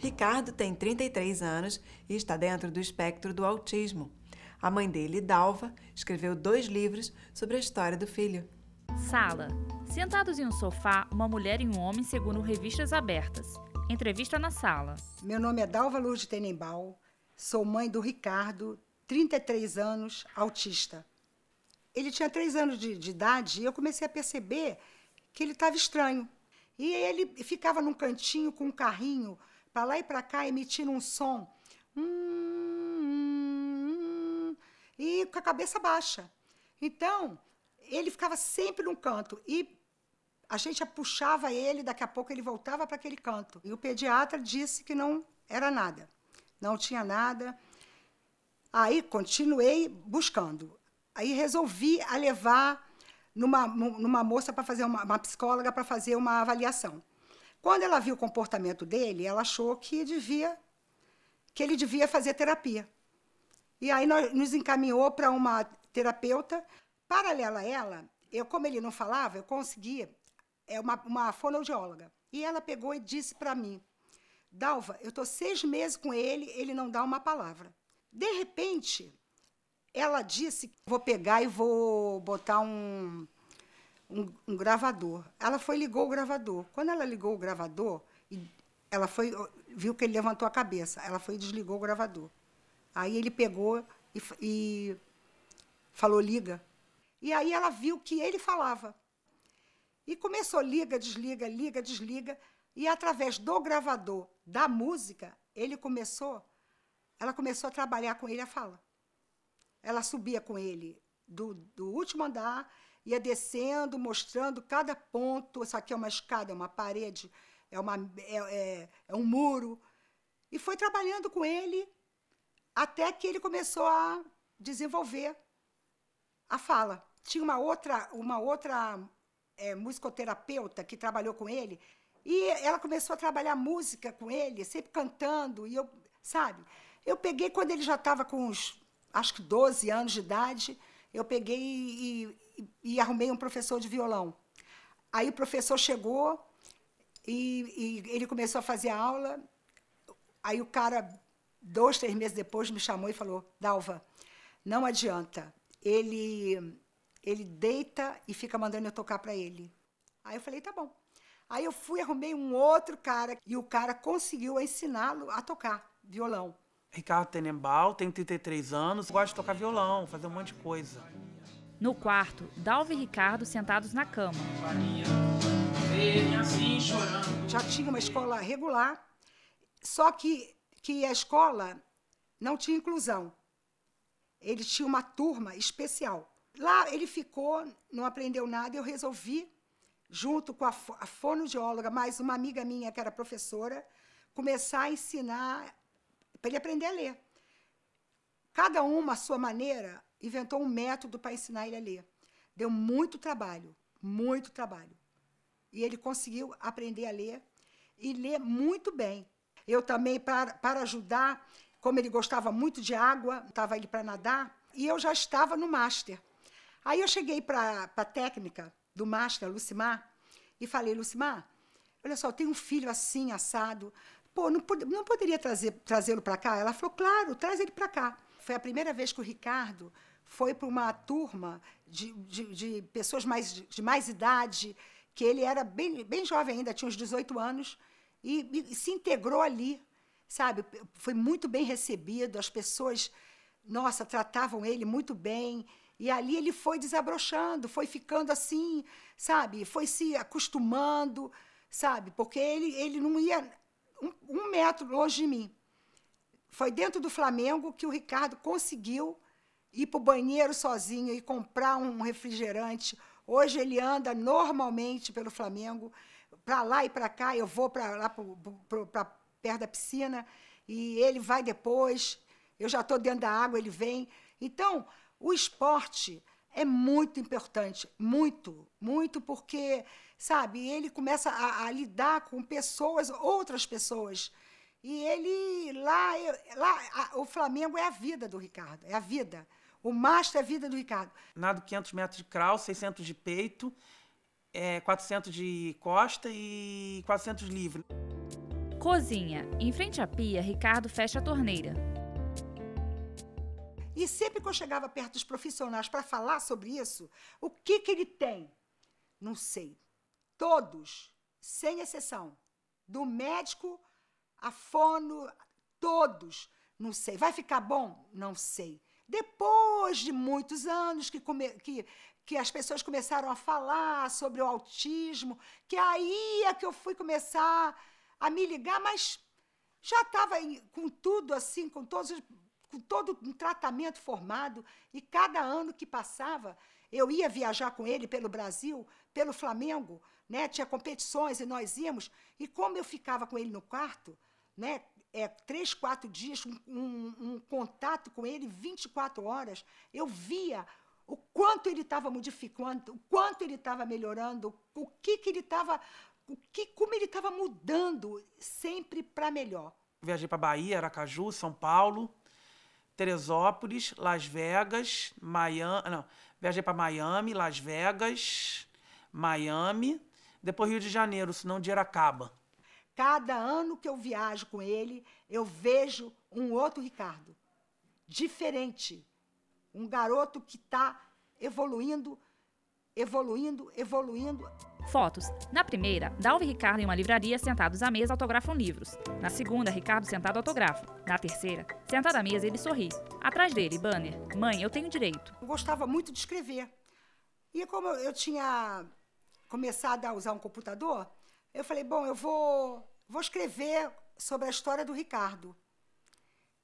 Ricardo tem 33 anos e está dentro do espectro do autismo. A mãe dele, Dalva, escreveu dois livros sobre a história do filho. Sala. Sentados em um sofá, uma mulher e um homem segundo revistas abertas. Entrevista na sala. Meu nome é Dalva Luz de Tenembal. Sou mãe do Ricardo, 33 anos, autista. Ele tinha 3 anos de, de idade e eu comecei a perceber que ele estava estranho. E ele ficava num cantinho com um carrinho, para lá e para cá, emitindo um som. Hum, hum, hum, e com a cabeça baixa. Então, ele ficava sempre num canto. E a gente puxava ele, daqui a pouco ele voltava para aquele canto. E o pediatra disse que não era nada. Não tinha nada. Aí continuei buscando. Aí resolvi a levar numa, numa moça para fazer uma, uma psicóloga para fazer uma avaliação. Quando ela viu o comportamento dele, ela achou que devia que ele devia fazer terapia. E aí nós, nos encaminhou para uma terapeuta. Paralela a ela, eu como ele não falava, eu conseguia é uma, uma fonoaudióloga. E ela pegou e disse para mim, Dalva, eu estou seis meses com ele, ele não dá uma palavra. De repente, ela disse: vou pegar e vou botar um, um, um, gravador. Ela foi ligou o gravador. Quando ela ligou o gravador, ela foi viu que ele levantou a cabeça. Ela foi e desligou o gravador. Aí ele pegou e, e falou liga. E aí ela viu que ele falava. E começou liga, desliga, liga, desliga. E através do gravador da música, ele começou, ela começou a trabalhar com ele a fala. Ela subia com ele do, do último andar, ia descendo, mostrando cada ponto. Isso aqui é uma escada, é uma parede, é, uma, é, é, é um muro. E foi trabalhando com ele até que ele começou a desenvolver a fala. Tinha uma outra, uma outra é, musicoterapeuta que trabalhou com ele, e ela começou a trabalhar música com ele, sempre cantando, e eu, sabe? Eu peguei quando ele já estava com uns acho que 12 anos de idade, eu peguei e, e, e arrumei um professor de violão. Aí o professor chegou e, e, ele começou a fazer aula. Aí o cara, dois, três meses depois, me chamou e falou: Dalva, não adianta. Ele, ele deita e fica mandando eu tocar para ele. Aí eu falei: tá bom. Aí eu fui, arrumei um outro cara e o cara conseguiu ensiná-lo a tocar violão. Ricardo Tenembal, tenho 33 anos, gosto de tocar violão, fazer um monte de coisa. No quarto, Dalva e Ricardo sentados na cama. Já tinha uma escola regular, só que, que a escola não tinha inclusão. Ele tinha uma turma especial. Lá ele ficou, não aprendeu nada, eu resolvi, junto com a, a fonoaudióloga, mais uma amiga minha que era professora, começar a ensinar para ele aprender a ler. Cada uma, à sua maneira, inventou um método para ensinar ele a ler. Deu muito trabalho, muito trabalho. E ele conseguiu aprender a ler e ler muito bem. Eu também, para, para ajudar, como ele gostava muito de água, estava ele para nadar, e eu já estava no Master. Aí eu cheguei para a técnica do Master, Lucimar, e falei, Lucimar, olha só, eu tenho um filho assim, assado, Pô, não, não poderia trazê-lo para cá? Ela falou, claro, traz ele para cá. Foi a primeira vez que o Ricardo foi para uma turma de, de, de pessoas mais, de mais idade, que ele era bem, bem jovem ainda, tinha uns 18 anos, e, e se integrou ali, sabe? Foi muito bem recebido, as pessoas, nossa, tratavam ele muito bem. E ali ele foi desabrochando, foi ficando assim, sabe? Foi se acostumando, sabe? Porque ele, ele não ia um, um metro longe de mim. Foi dentro do Flamengo que o Ricardo conseguiu ir para o banheiro sozinho e comprar um refrigerante. Hoje ele anda normalmente pelo Flamengo, para lá e para cá. Eu vou para lá para perto da piscina e ele vai depois. Eu já estou dentro da água, ele vem. Então, o esporte é muito importante, muito, muito, porque, sabe, ele começa a, a lidar com pessoas, outras pessoas. E ele, lá, lá a, o Flamengo é a vida do Ricardo, é a vida. O master é a vida do Ricardo. Nado 500 metros de crawl, 600 de peito, é, 400 de costa e 400 livre. Cozinha. Em frente à pia, Ricardo fecha a torneira. E sempre que eu chegava perto dos profissionais para falar sobre isso, o que, que ele tem? Não sei. Todos, sem exceção, do médico a fono, todos, não sei. Vai ficar bom? Não sei. Depois de muitos anos que, come, que, que as pessoas começaram a falar sobre o autismo, que aí é que eu fui começar a me ligar, mas já estava com tudo assim, com todos com todo um tratamento formado, e cada ano que passava, eu ia viajar com ele pelo Brasil, pelo Flamengo, né? Tinha competições e nós íamos, e como eu ficava com ele no quarto, né? É, três, quatro dias, um, um, um contato com ele 24 horas, eu via o quanto ele estava modificando, o quanto ele estava melhorando, o que, que ele estava, o que, como ele estava mudando sempre para melhor. Viajei para Bahia, Aracaju, São Paulo, Teresópolis, Las Vegas, Miami. Não, viajei para Miami, Las Vegas, Miami, depois Rio de Janeiro, senão o dinheiro acaba. Cada ano que eu viajo com ele, eu vejo um outro Ricardo. Diferente. Um garoto que está evoluindo, evoluindo, evoluindo. Fotos. Na primeira, Dalva e Ricardo em uma livraria sentados à mesa autografam livros. Na segunda, Ricardo sentado autografa. Na terceira, sentado à mesa, ele sorri. Atrás dele, banner. Mãe, eu tenho direito. Eu gostava muito de escrever. E como eu tinha começado a usar um computador, eu falei, bom, eu vou, vou escrever sobre a história do Ricardo.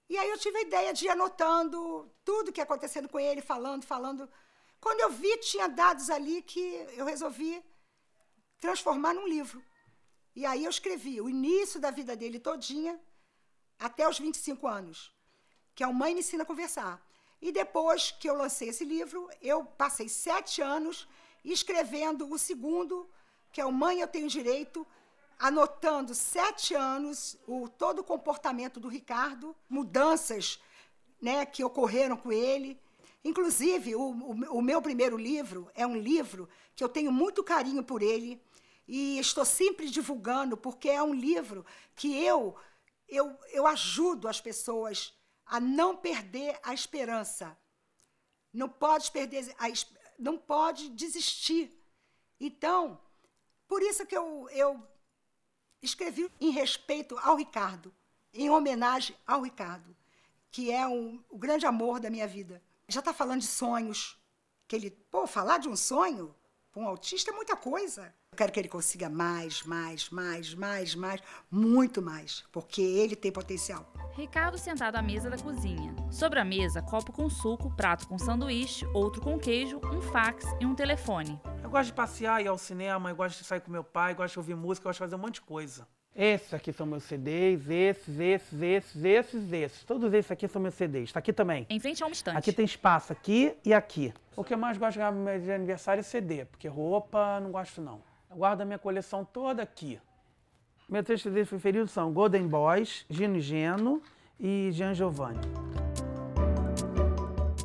E aí eu tive a ideia de ir anotando tudo que ia acontecendo com ele, falando, falando. Quando eu vi, tinha dados ali que eu resolvi transformar num livro. E aí eu escrevi o início da vida dele todinha até os 25 anos, que é o Mãe Me Ensina a Conversar. E depois que eu lancei esse livro, eu passei sete anos escrevendo o segundo, que é o Mãe Eu Tenho Direito, anotando sete anos o todo o comportamento do Ricardo, mudanças né, que ocorreram com ele. Inclusive, o, o, o meu primeiro livro é um livro que eu tenho muito carinho por ele e estou sempre divulgando, porque é um livro que eu, eu, eu ajudo as pessoas a não perder a esperança. Não pode perder a, não pode desistir. Então, por isso que eu, eu escrevi em respeito ao Ricardo, em homenagem ao Ricardo, que é um, o grande amor da minha vida. Já está falando de sonhos, que ele, pô, falar de um sonho para um autista é muita coisa. Eu quero que ele consiga mais, mais, mais, mais, mais, muito mais, porque ele tem potencial. Ricardo sentado à mesa da cozinha. Sobre a mesa, copo com suco, prato com sanduíche, outro com queijo, um fax e um telefone. Eu gosto de passear, ir ao cinema, eu gosto de sair com meu pai, gosto de ouvir música, eu gosto de fazer um monte de coisa. Esses aqui são meus CDs, esses, esses, esses, esses, esses. Todos esses aqui são meus CDs. Está aqui também. Em frente a um estante. Aqui tem espaço, aqui e aqui. O que eu mais gosto de ganhar de aniversário é CD, porque roupa não gosto não. Guardo a minha coleção toda aqui. Meus três CDs preferidos são Golden Boys, Gino Geno e Jean Giovanni.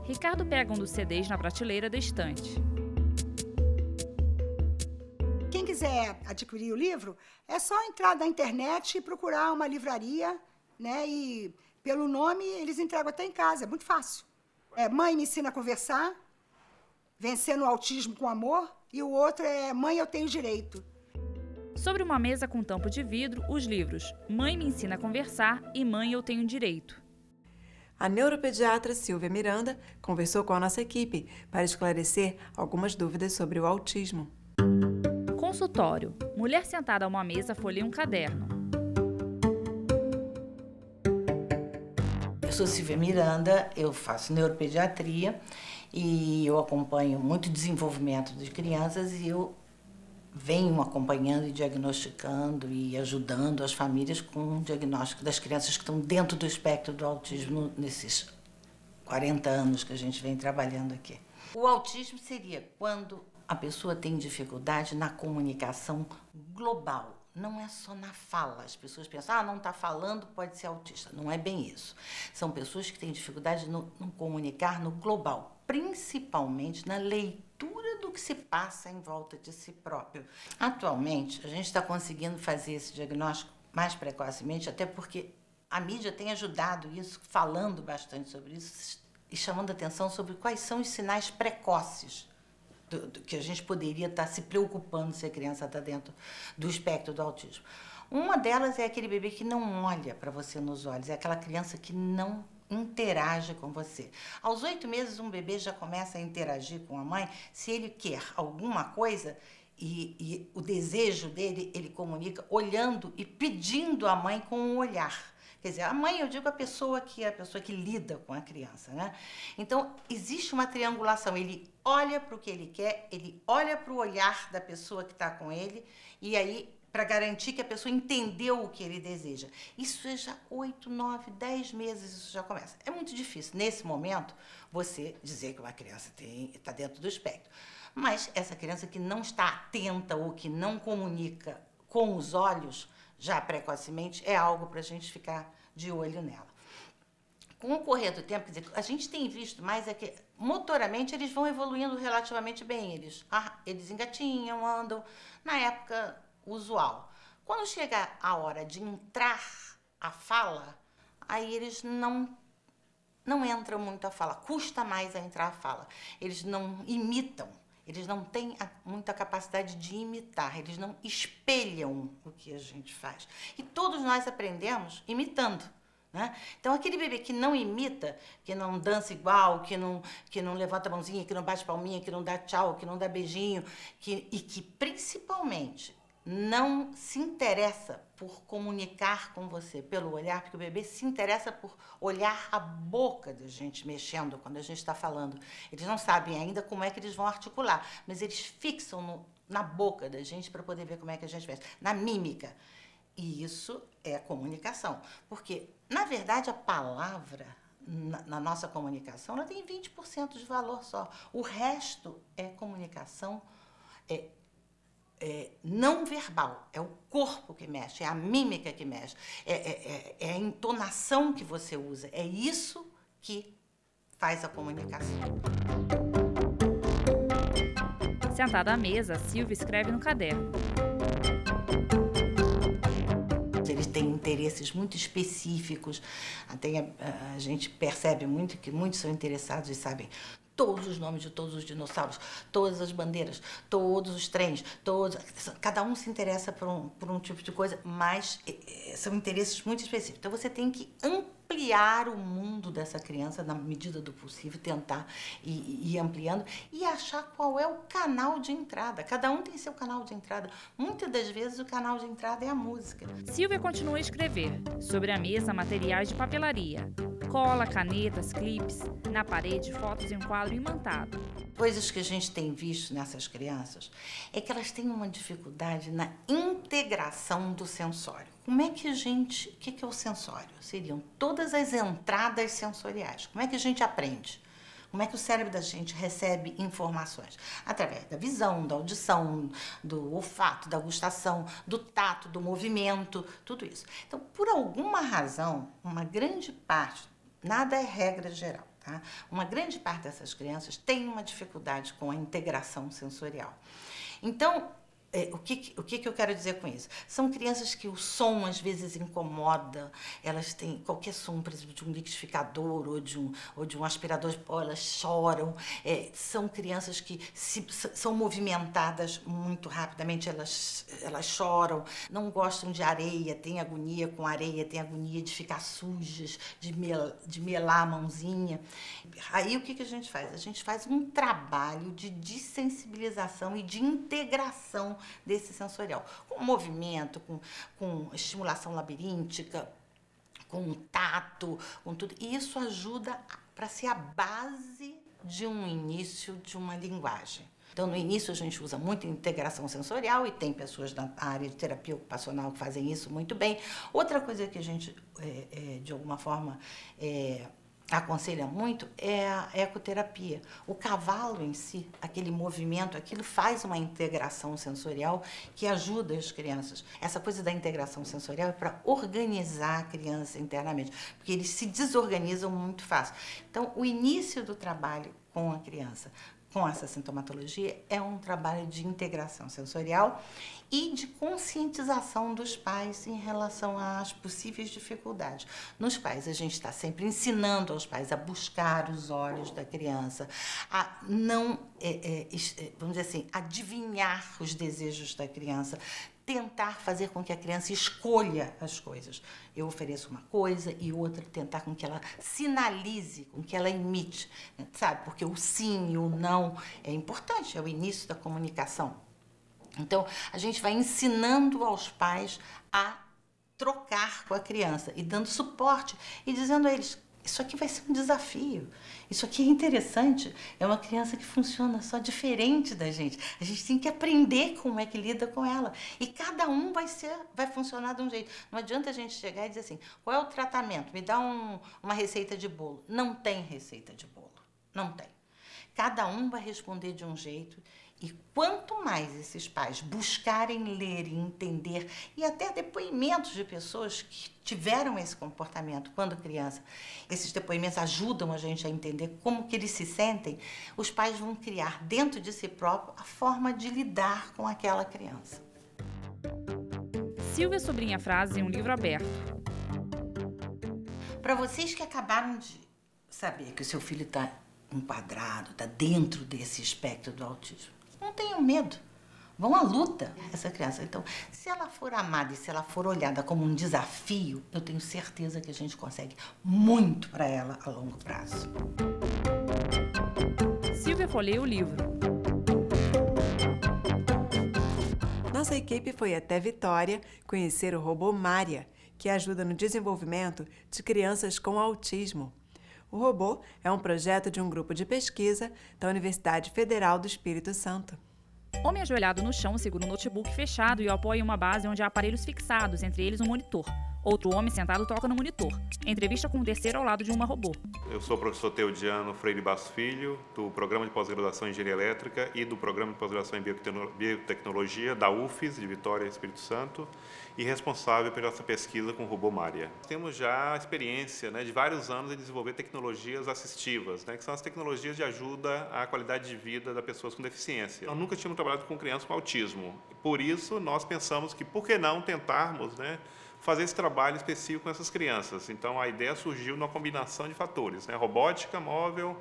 Ricardo pega um dos CDs na prateleira da estante. Quem quiser adquirir o livro, é só entrar na internet e procurar uma livraria, né? E pelo nome eles entregam até em casa, é muito fácil. É Mãe me ensina a conversar, Vencendo o autismo com amor, e o outro é Mãe eu tenho direito. Sobre uma mesa com tampo de vidro, os livros Mãe me ensina a conversar e Mãe eu tenho direito. A neuropediatra Silvia Miranda conversou com a nossa equipe para esclarecer algumas dúvidas sobre o autismo. Consultório. Mulher sentada a uma mesa folheia um caderno. Eu sou Silvia Miranda, eu faço neuropediatria e eu acompanho muito desenvolvimento de crianças e eu venho acompanhando e diagnosticando e ajudando as famílias com o diagnóstico das crianças que estão dentro do espectro do autismo nesses 40 anos que a gente vem trabalhando aqui. O autismo seria quando a pessoa tem dificuldade na comunicação global. Não é só na fala. As pessoas pensam, ah, não está falando, pode ser autista. Não é bem isso. São pessoas que têm dificuldade no, no comunicar no global, principalmente na leitura do que se passa em volta de si próprio. Atualmente, a gente está conseguindo fazer esse diagnóstico mais precocemente, até porque a mídia tem ajudado isso, falando bastante sobre isso e chamando atenção sobre quais são os sinais precoces do, do, que a gente poderia estar se preocupando se a criança está dentro do espectro do autismo. Uma delas é aquele bebê que não olha para você nos olhos, é aquela criança que não interage com você. Aos oito meses, um bebê já começa a interagir com a mãe se ele quer alguma coisa e, e, o desejo dele ele comunica olhando e pedindo à mãe com um olhar. Quer dizer, a mãe, eu digo a pessoa que é a pessoa que lida com a criança, né? Então, existe uma triangulação. Ele olha para o que ele quer, ele olha para o olhar da pessoa que está com ele, e aí, para garantir que a pessoa entendeu o que ele deseja. Isso é já oito, nove, dez meses, isso já começa. É muito difícil, nesse momento, você dizer que uma criança está dentro do espectro. Mas essa criança que não está atenta ou que não comunica com os olhos, já precocemente, é algo para a gente ficar de olho nela. Com o correr do tempo, quer dizer, a gente tem visto mais é que motoramente eles vão evoluindo relativamente bem. Eles, ah, eles engatinham, andam na época usual. Quando chega a hora de entrar a fala, aí eles não não entram muito a fala, custa mais a entrar a fala. Eles não imitam eles não têm muita capacidade de imitar, eles não espelham o que a gente faz. E todos nós aprendemos imitando. Né? Então, aquele bebê que não imita, que não dança igual, que não, que não levanta a mãozinha, que não bate palminha, que não dá tchau, que não dá beijinho, que, e que principalmente não se interessa por comunicar com você pelo olhar, porque o bebê se interessa por olhar a boca da gente mexendo quando a gente está falando. Eles não sabem ainda como é que eles vão articular, mas eles fixam no, na boca da gente para poder ver como é que a gente mexe, na mímica. E isso é comunicação, porque, na verdade, a palavra na, na nossa comunicação ela tem 20% de valor só. O resto é comunicação é é, não verbal, é o corpo que mexe, é a mímica que mexe, é, é, é, é a entonação que você usa, é isso que faz a comunicação. Sentada à mesa, Silvia escreve no caderno. Têm interesses muito específicos. Até a, a gente percebe muito que muitos são interessados e sabem todos os nomes de todos os dinossauros, todas as bandeiras, todos os trens, todos, cada um se interessa por um, por um tipo de coisa, mas é, são interesses muito específicos. Então você tem que ampliar o mundo dessa criança na medida do possível, tentar ir ampliando e achar qual é o canal de entrada. Cada um tem seu canal de entrada. Muitas das vezes o canal de entrada é a música. Silvia continua a escrever sobre a mesa materiais de papelaria cola, canetas, clipes, na parede, fotos em um quadro imantado. Coisas que a gente tem visto nessas crianças é que elas têm uma dificuldade na integração do sensório. Como é que a gente. O que é o sensório? Seriam todas as entradas sensoriais. Como é que a gente aprende? Como é que o cérebro da gente recebe informações? Através da visão, da audição, do olfato, da gustação, do tato, do movimento, tudo isso. Então, por alguma razão, uma grande parte Nada é regra geral. Tá? Uma grande parte dessas crianças tem uma dificuldade com a integração sensorial. Então, o, que, o que, eu quero dizer com isso? São crianças que o som às vezes incomoda, elas têm qualquer som, por exemplo, de um liquidificador ou de um, ou de um aspirador elas choram. É, são crianças que se, são movimentadas muito rapidamente, elas, elas choram, não gostam de areia, têm agonia com areia, têm agonia de ficar sujas, de, mel, de melar a mãozinha. Aí o que, que a gente faz? A gente faz um trabalho de desensibilização e de integração desse sensorial. Com movimento, com, com estimulação labiríntica, com tato, com tudo. E isso ajuda para ser a base de um início de uma linguagem. Então, no início, a gente usa muito integração sensorial e tem pessoas da área de terapia ocupacional que fazem isso muito bem. Outra coisa que a gente, é, é, de alguma forma, é, aconselha muito é a ecoterapia. O cavalo em si, aquele movimento, aquilo faz uma integração sensorial que ajuda as crianças. Essa coisa da integração sensorial é para organizar a criança internamente, porque eles se desorganizam muito fácil. Então, o início do trabalho com a criança com essa sintomatologia é um trabalho de integração sensorial e de conscientização dos pais em relação às possíveis dificuldades. Nos pais, a gente está sempre ensinando aos pais a buscar os olhos da criança, a não, é, é, vamos dizer assim, adivinhar os desejos da criança, tentar fazer com que a criança escolha as coisas. Eu ofereço uma coisa e outra tentar com que ela sinalize, com que ela imite, sabe? Porque o sim e o não é importante, é o início da comunicação. Então, a gente vai ensinando aos pais a trocar com a criança e dando suporte e dizendo a eles: isso aqui vai ser um desafio. Isso aqui é interessante. É uma criança que funciona só diferente da gente. A gente tem que aprender como é que lida com ela. E cada um vai ser, vai funcionar de um jeito. Não adianta a gente chegar e dizer assim: qual é o tratamento? Me dá um, uma receita de bolo. Não tem receita de bolo. Não tem. Cada um vai responder de um jeito e quanto mais esses pais buscarem ler e entender, e até depoimentos de pessoas que tiveram esse comportamento quando criança, esses depoimentos ajudam a gente a entender como que eles se sentem, os pais vão criar dentro de si próprio a forma de lidar com aquela criança. Silvia Sobrinha Frase em um livro aberto. Para vocês que acabaram de saber que o seu filho está enquadrado, está dentro desse espectro do autismo, não tenham medo. Vão à luta, essa criança. Então, se ela for amada e se ela for olhada como um desafio, eu tenho certeza que a gente consegue muito para ela a longo prazo. Silvia folheia o livro. Nossa equipe foi até Vitória conhecer o robô Mária, que ajuda no desenvolvimento de crianças com autismo. O robô é um projeto de um grupo de pesquisa da Universidade Federal do Espírito Santo. Homem ajoelhado no chão segura um notebook fechado e apoia uma base onde há aparelhos fixados, entre eles um monitor. Outro homem sentado toca no monitor. Entrevista com o um terceiro ao lado de uma robô. Eu sou o professor Teodiano Freire Basso Filho, do Programa de Pós-Graduação em Engenharia Elétrica e do Programa de Pós-Graduação em Biotecnologia da UFES, de Vitória, Espírito Santo, e responsável pela nossa pesquisa com o robô Maria. Temos já experiência né, de vários anos em desenvolver tecnologias assistivas, né, que são as tecnologias de ajuda à qualidade de vida das pessoas com deficiência. Nós nunca tínhamos trabalhado com crianças com autismo. Por isso, nós pensamos que, por que não tentarmos, né, fazer esse trabalho específico com essas crianças. Então, a ideia surgiu numa combinação de fatores, né? robótica, móvel,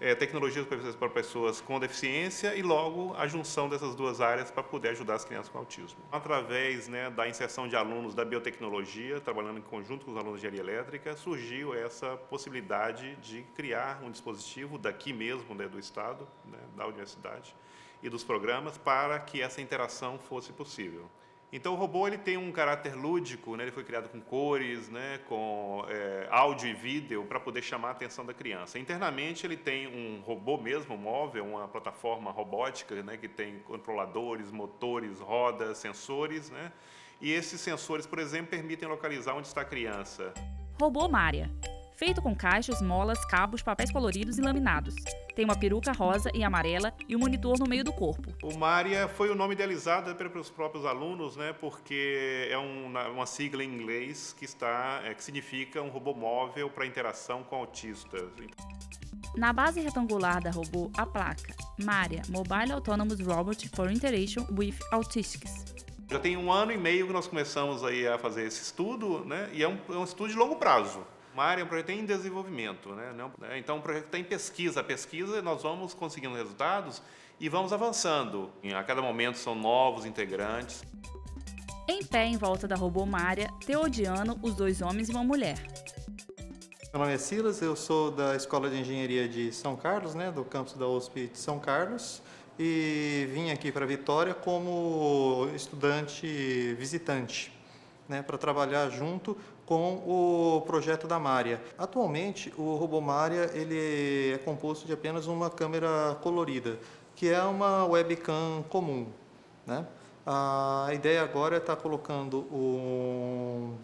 é, tecnologias para pessoas com deficiência e logo a junção dessas duas áreas para poder ajudar as crianças com autismo. Através né, da inserção de alunos da biotecnologia, trabalhando em conjunto com os alunos de engenharia elétrica, surgiu essa possibilidade de criar um dispositivo daqui mesmo, né, do Estado, né, da universidade e dos programas, para que essa interação fosse possível. Então o robô ele tem um caráter lúdico, né? ele foi criado com cores, né? com é, áudio e vídeo para poder chamar a atenção da criança. Internamente ele tem um robô mesmo, móvel, uma plataforma robótica né? que tem controladores, motores, rodas, sensores. Né? E esses sensores, por exemplo, permitem localizar onde está a criança. Robô Mária feito com caixas, molas, cabos, papéis coloridos e laminados. Tem uma peruca rosa e amarela e um monitor no meio do corpo. O Maria foi o nome idealizado pelos próprios alunos, né, porque é uma, uma sigla em inglês que, está, é, que significa um robô móvel para interação com autistas. Na base retangular da robô, a placa Maria Mobile Autonomous Robot for Interaction with Autistics. Já tem um ano e meio que nós começamos aí a fazer esse estudo, né? E é um, é um estudo de longo prazo. Uma área é um projeto em desenvolvimento, né? né? Então, o projeto está em pesquisa. A pesquisa, nós vamos conseguindo resultados e vamos avançando. A cada momento são novos integrantes. Em pé em volta da robô Mária, Teodiano, os dois homens e uma mulher. Meu nome é Silas, eu sou da Escola de Engenharia de São Carlos, né, do campus da USP de São Carlos, e vim aqui para Vitória como estudante visitante, né, para trabalhar junto com o projeto da Maria. Atualmente, o robô Maria ele é composto de apenas uma câmera colorida, que é uma webcam comum. Né? A ideia agora é estar tá colocando um,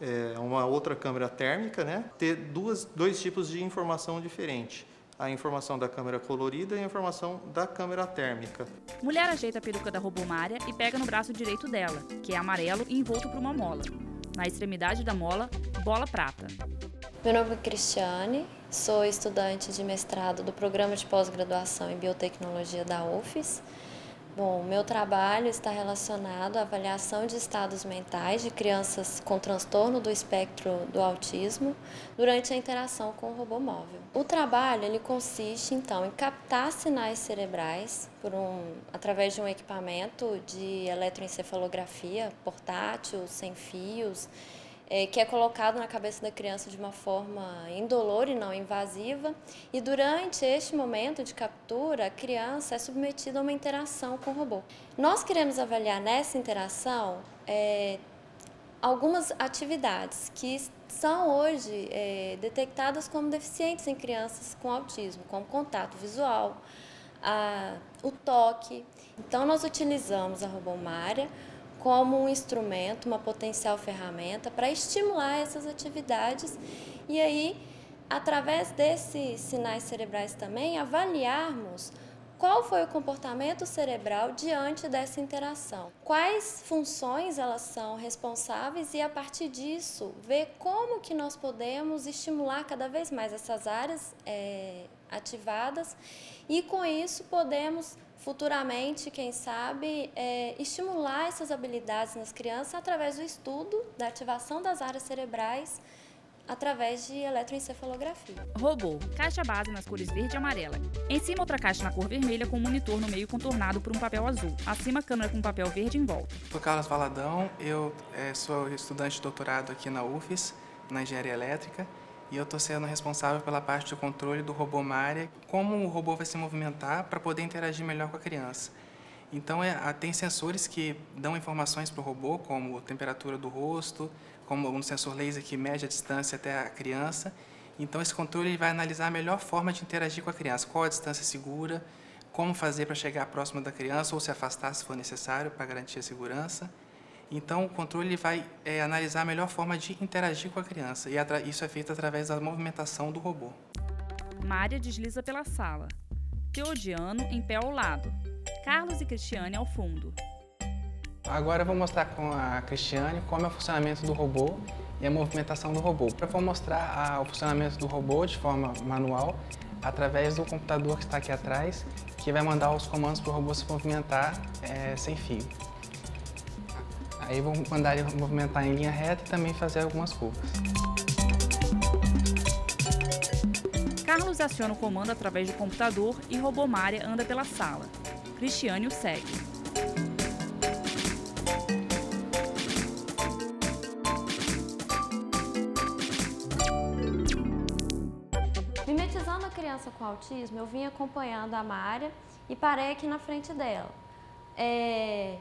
é, uma outra câmera térmica, né? ter duas, dois tipos de informação diferente a informação da câmera colorida e a informação da câmera térmica. Mulher ajeita a peruca da robô Maria e pega no braço direito dela, que é amarelo e envolto por uma mola. Na extremidade da mola, bola prata. Meu nome é Cristiane, sou estudante de mestrado do programa de pós-graduação em biotecnologia da UFES. Bom, meu trabalho está relacionado à avaliação de estados mentais de crianças com transtorno do espectro do autismo durante a interação com o robô móvel. O trabalho ele consiste então em captar sinais cerebrais por um, através de um equipamento de eletroencefalografia portátil, sem fios, é, que é colocado na cabeça da criança de uma forma indolor e não invasiva. E durante este momento de captura, a criança é submetida a uma interação com o robô. Nós queremos avaliar nessa interação é, algumas atividades que são hoje é, detectadas como deficientes em crianças com autismo, como contato visual, a, o toque. Então, nós utilizamos a robomária como um instrumento, uma potencial ferramenta para estimular essas atividades e aí, através desses sinais cerebrais também, avaliarmos qual foi o comportamento cerebral diante dessa interação, quais funções elas são responsáveis e a partir disso ver como que nós podemos estimular cada vez mais essas áreas é, ativadas e com isso podemos futuramente, quem sabe, é, estimular essas habilidades nas crianças através do estudo da ativação das áreas cerebrais através de eletroencefalografia. Robô, caixa base nas cores verde e amarela. Em cima, outra caixa na cor vermelha com um monitor no meio contornado por um papel azul. Acima, câmera com papel verde em volta. Sou Carlos Valadão, eu é, sou estudante de doutorado aqui na UFES, na engenharia elétrica e eu estou sendo responsável pela parte de controle do robô Maria, como o robô vai se movimentar para poder interagir melhor com a criança. Então, é, tem sensores que dão informações para o robô, como temperatura do rosto, como um sensor laser que mede a distância até a criança. Então, esse controle vai analisar a melhor forma de interagir com a criança, qual a distância segura, como fazer para chegar próximo da criança ou se afastar se for necessário para garantir a segurança. Então, o controle vai é, analisar a melhor forma de interagir com a criança, e isso é feito através da movimentação do robô. Mária desliza pela sala. Teodiano em pé ao lado. Carlos e Cristiane ao fundo. Agora eu vou mostrar com a Cristiane como é o funcionamento do robô e a movimentação do robô. Eu vou mostrar a, o funcionamento do robô de forma manual através do computador que está aqui atrás, que vai mandar os comandos para o robô se movimentar é, sem fio. Aí vou mandar ele movimentar em linha reta e também fazer algumas curvas. Carlos aciona o comando através do computador e Robomária anda pela sala. Cristiane o segue. Mimetizando a criança com autismo, eu vim acompanhando a Mária e parei aqui na frente dela. É,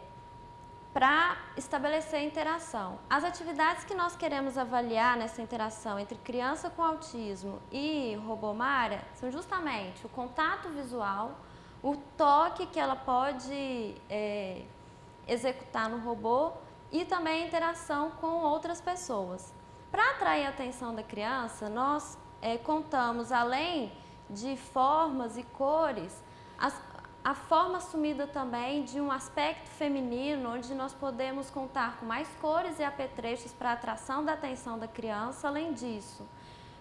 para estabelecer interação. As atividades que nós queremos avaliar nessa interação entre criança com autismo e robomária são justamente o contato visual, o toque que ela pode é, executar no robô e também a interação com outras pessoas. Para atrair a atenção da criança, nós é, contamos, além de formas e cores, as, a forma assumida também de um aspecto feminino, onde nós podemos contar com mais cores e apetrechos para atração da atenção da criança. Além disso,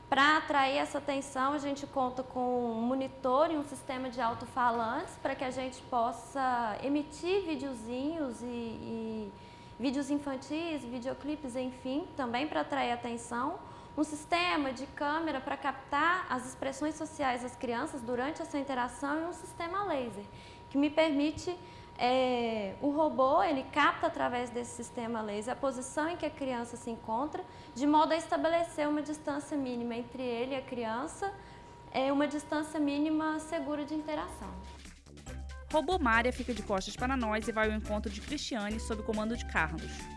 para atrair essa atenção, a gente conta com um monitor e um sistema de alto-falantes para que a gente possa emitir videozinhos e, e vídeos infantis, videoclipes, enfim, também para atrair atenção um sistema de câmera para captar as expressões sociais das crianças durante essa interação e um sistema laser, que me permite, é, o robô, ele capta através desse sistema laser a posição em que a criança se encontra, de modo a estabelecer uma distância mínima entre ele e a criança, é, uma distância mínima segura de interação. Robô Mária fica de costas para nós e vai ao encontro de Cristiane sob comando de Carlos.